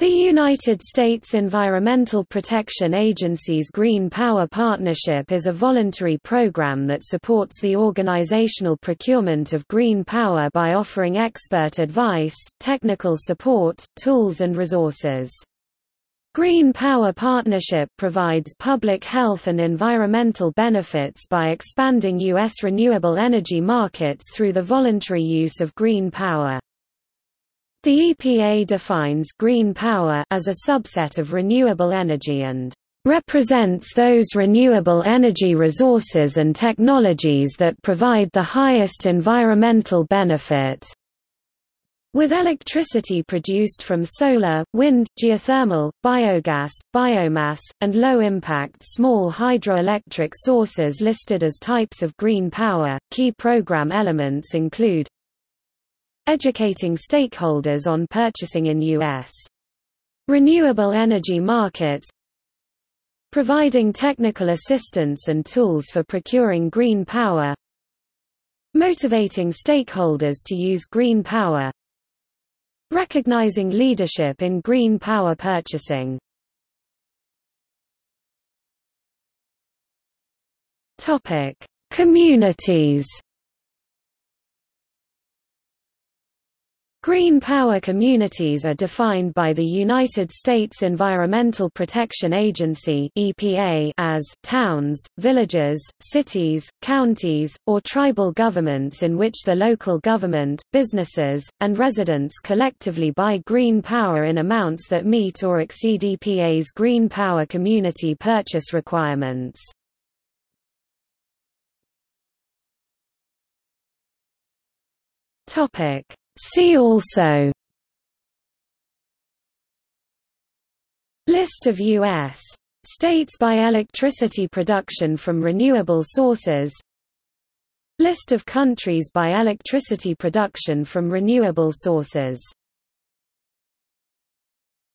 The United States Environmental Protection Agency's Green Power Partnership is a voluntary program that supports the organizational procurement of green power by offering expert advice, technical support, tools and resources. Green Power Partnership provides public health and environmental benefits by expanding U.S. renewable energy markets through the voluntary use of green power. The EPA defines green power as a subset of renewable energy and represents those renewable energy resources and technologies that provide the highest environmental benefit. With electricity produced from solar, wind, geothermal, biogas, biomass, and low-impact small hydroelectric sources listed as types of green power, key program elements include Educating stakeholders on purchasing in U.S. renewable energy markets Providing technical assistance and tools for procuring green power Motivating stakeholders to use green power Recognizing leadership in green power purchasing Communities Green power communities are defined by the United States Environmental Protection Agency (EPA) as towns, villages, cities, counties, or tribal governments in which the local government, businesses, and residents collectively buy green power in amounts that meet or exceed EPA's green power community purchase requirements. Topic See also. List of U.S. states by electricity production from renewable sources. List of countries by electricity production from renewable sources